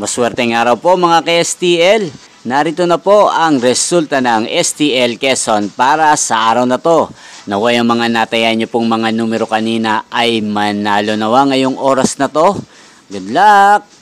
Maswerteng araw po mga ka-STL. Narito na po ang resulta ng STL Quezon para sa araw na to. Naway ang mga natayan niyo pong mga numero kanina ay manalo nawa ngayong oras na to. Good luck!